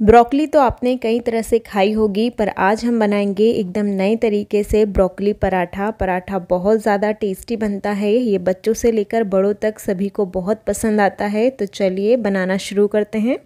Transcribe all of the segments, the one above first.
Broccoli तो आपने कई तरह से खाई होगी, पर आज हम बनाएँगे एकदम नए तरीके से ब्रोकली पराठा। पराठा बहुत ज़्यादा टेस्टी बनता है, ये बच्चों से लेकर बड़ों तक सभी को बहुत पसंद आता है तो चलिए बनाना शुरू करते हैं।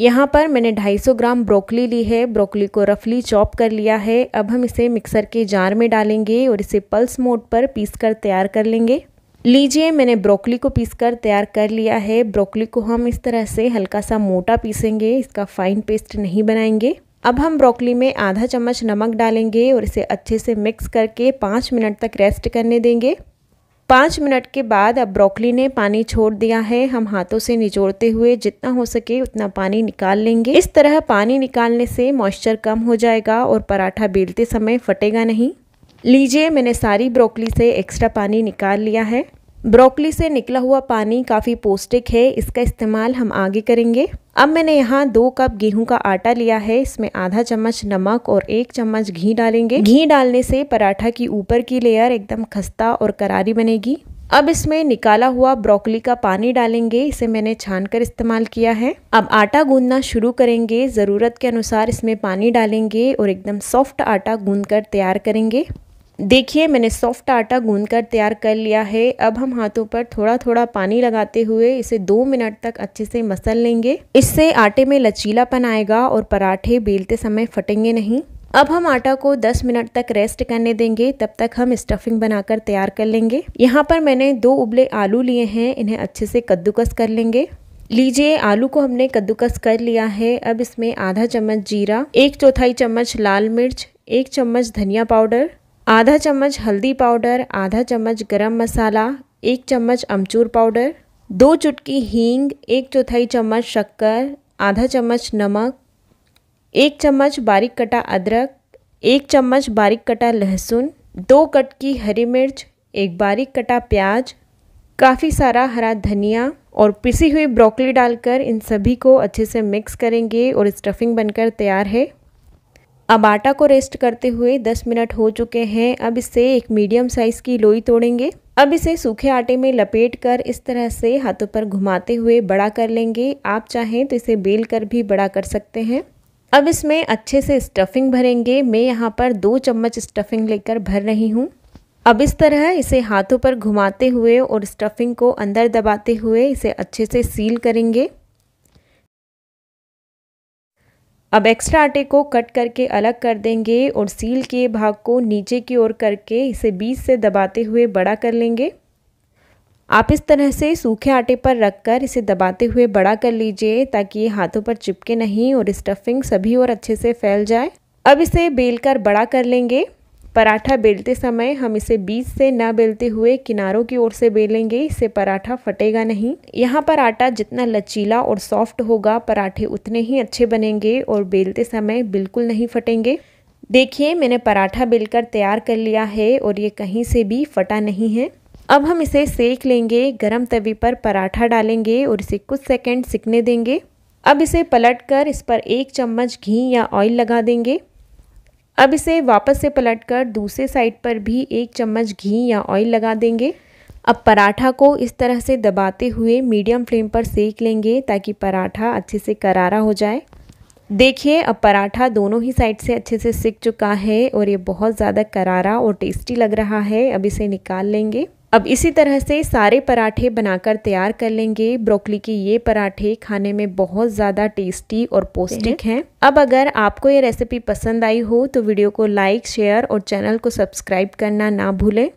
यहाँ पर मैंने 250 ग्राम ब्रोकली ली है, ब्रोकली को रफली चॉप कर लिया है। अब हम इसे मिक्सर के जार में डालेंगे और इसे पल्स मोड पर पीस कर तैयार कर लेंगे। लीजिए, मैंने ब्रोकली को पीसकर तैयार कर लिया है। ब्रोकली को हम इस तरह से हल्का सा मोटा पीसेंगे, इसका फाइन पेस्ट नहीं बनाएँगे। अब हम ब्रोकली में आधा चम्मच नमक डालेंगे और इसे अच्छे से मिक्स करके पाँच मिनट तक रेस्ट करने देंगे। पाँच मिनट के बाद अब ब्रोकली ने पानी छोड़ दिया है। हम हाथों से निचोड़ते हुए जितना हो सके उतना पानी निकाल लेंगे। इस तरह पानी निकालने से मॉइस्चर कम हो जाएगा और पराठा बेलते समय फटेगा नहीं। लीजिए, मैंने सारी ब्रोकली से एक्स्ट्रा पानी निकाल लिया है। ब्रोकली से निकला हुआ पानी काफ़ी पौष्टिक है, इसका इस्तेमाल हम आगे करेंगे। अब मैंने यहाँ दो कप गेहूँ का आटा लिया है, इसमें आधा चम्मच नमक और एक चम्मच घी डालेंगे। घी डालने से पराठा की ऊपर की लेयर एकदम खस्ता और करारी बनेगी। अब इसमें निकाला हुआ ब्रोकली का पानी डालेंगे, इसे मैंने छान कर इस्तेमाल किया है। अब आटा गूंदना शुरू करेंगे, ज़रूरत के अनुसार इसमें पानी डालेंगे और एकदम सॉफ्ट आटा गूंद कर तैयार करेंगे। देखिए, मैंने सॉफ्ट आटा गूंद कर तैयार कर लिया है। अब हम हाथों पर थोड़ा थोड़ा पानी लगाते हुए इसे दो मिनट तक अच्छे से मसल लेंगे। इससे आटे में लचीलापन आएगा और पराठे बेलते समय फटेंगे नहीं। अब हम आटा को 10 मिनट तक रेस्ट करने देंगे, तब तक हम स्टफिंग बनाकर तैयार कर लेंगे। यहाँ पर मैंने दो उबले आलू लिए हैं, इन्हें अच्छे से कद्दूकस कर लेंगे। लीजिए, आलू को हमने कद्दूकस कर लिया है। अब इसमें आधा चम्मच जीरा, एक चौथाई चम्मच लाल मिर्च, एक चम्मच धनिया पाउडर आधा चम्मच हल्दी पाउडर, आधा चम्मच गरम मसाला, एक चम्मच अमचूर पाउडर, दो चुटकी हींग, एक चौथाई चम्मच शक्कर, आधा चम्मच नमक, एक चम्मच बारीक कटा अदरक, एक चम्मच बारीक कटा लहसुन, दो कट की हरी मिर्च, एक बारीक कटा प्याज, काफ़ी सारा हरा धनिया और पिसी हुई ब्रोकली डालकर इन सभी को अच्छे से मिक्स करेंगे और स्टफिंग बनकर तैयार है। अब आटा को रेस्ट करते हुए 10 मिनट हो चुके हैं। अब इससे एक मीडियम साइज़ की लोई तोड़ेंगे। अब इसे सूखे आटे में लपेट कर इस तरह से हाथों पर घुमाते हुए बड़ा कर लेंगे। आप चाहें तो इसे बेल कर भी बड़ा कर सकते हैं। अब इसमें अच्छे से स्टफिंग भरेंगे। मैं यहाँ पर दो चम्मच स्टफिंग लेकर भर रही हूँ। अब इस तरह इसे हाथों पर घुमाते हुए और स्टफिंग को अंदर दबाते हुए इसे अच्छे से सील करेंगे। अब एक्स्ट्रा आटे को कट करके अलग कर देंगे और सील के भाग को नीचे की ओर करके इसे बीच से दबाते हुए बड़ा कर लेंगे। आप इस तरह से सूखे आटे पर रखकर इसे दबाते हुए बड़ा कर लीजिए ताकि ये हाथों पर चिपके नहीं और स्टफिंग सभी और अच्छे से फैल जाए। अब इसे बेलकर बड़ा कर लेंगे। पराठा बेलते समय हम इसे बीच से न बेलते हुए किनारों की ओर से बेलेंगे, इससे पराठा फटेगा नहीं। यहाँ पर आटा जितना लचीला और सॉफ्ट होगा, पराठे उतने ही अच्छे बनेंगे और बेलते समय बिल्कुल नहीं फटेंगे। देखिए, मैंने पराठा बेलकर तैयार कर लिया है और ये कहीं से भी फटा नहीं है। अब हम इसे सेक लेंगे, गरम तवी पर पराठा डालेंगे और इसे कुछ सेकंड सिकने देंगे। अब इसे पलटकर इस पर एक चम्मच घी या ऑयल लगा देंगे। अब इसे वापस से पलटकर दूसरे साइड पर भी एक चम्मच घी या ऑयल लगा देंगे। अब पराठा को इस तरह से दबाते हुए मीडियम फ्लेम पर सेक लेंगे ताकि पराठा अच्छे से करारा हो जाए। देखिए, अब पराठा दोनों ही साइड से अच्छे से सिक चुका है और ये बहुत ज़्यादा करारा और टेस्टी लग रहा है। अब इसे निकाल लेंगे। अब इसी तरह से सारे पराठे बनाकर तैयार कर लेंगे। ब्रोकली के ये पराठे खाने में बहुत ज़्यादा टेस्टी और पौष्टिक हैं। अब अगर आपको ये रेसिपी पसंद आई हो तो वीडियो को लाइक शेयर और चैनल को सब्सक्राइब करना ना भूलें।